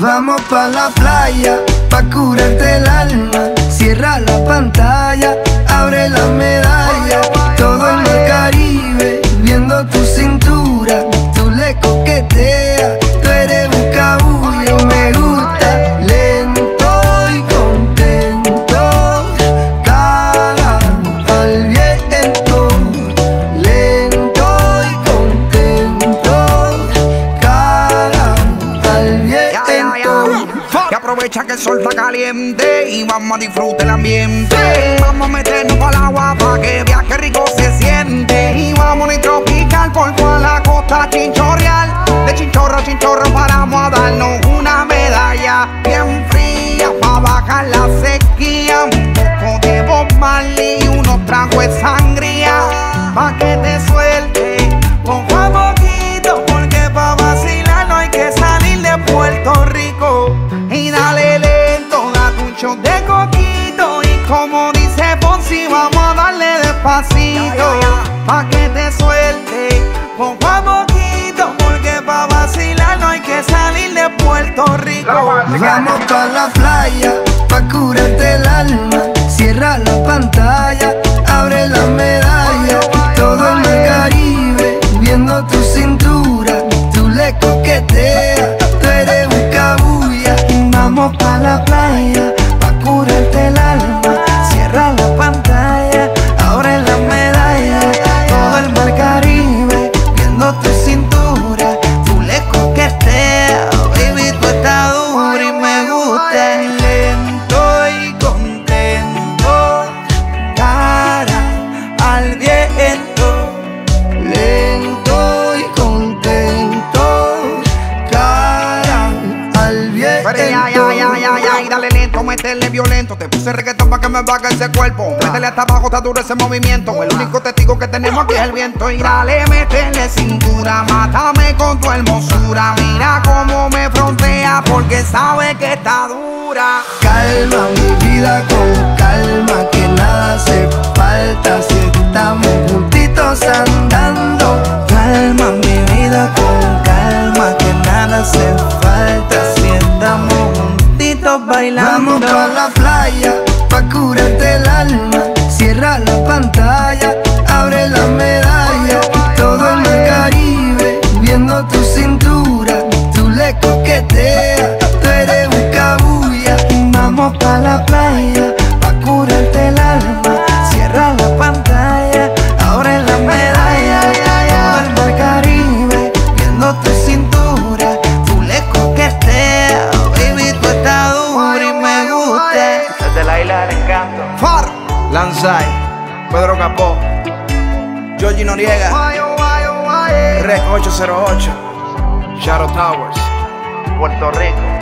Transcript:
Vamos pa' la playa, pa' curarte el alma. Cierra la pantalla, abre la medalla. Aprovecha que el sol está caliente y vamos a disfrutar el ambiente. Vamos a meternos el agua para que vea que rico se siente. Y vamos a tropical por toda la costa chinchorreal. De chinchorro a chinchorro paramos a darnos una medalla bien fría para bajar la sequía. Un poco de Bob y unos tragos de sangría. Pa' que pa' que te suelte poco a poquito porque pa' vacilar no hay que salir de Puerto Rico. Vamos pa' la playa, pa' curarte el alma. Cierra la pantalla, abre la medalla. Todo en el Caribe, viendo tu cintura. Tú le coqueteas, tú eres un cabulla. Vamos pa' la playa, lento, métele violento. Te puse reggaetón para que me baje ese cuerpo. Métele hasta abajo, está duro ese movimiento. El único testigo que tenemos aquí es el viento. Y dale, métele cintura, mátame con tu hermosura. Mira cómo me frontea porque sabe que está dura. Calma mi vida con calma, que nada hace falta bailando. Vamos pa' la playa, Capó, Georgie Noriega, Rec 808, Shadow Towers, Puerto Rico.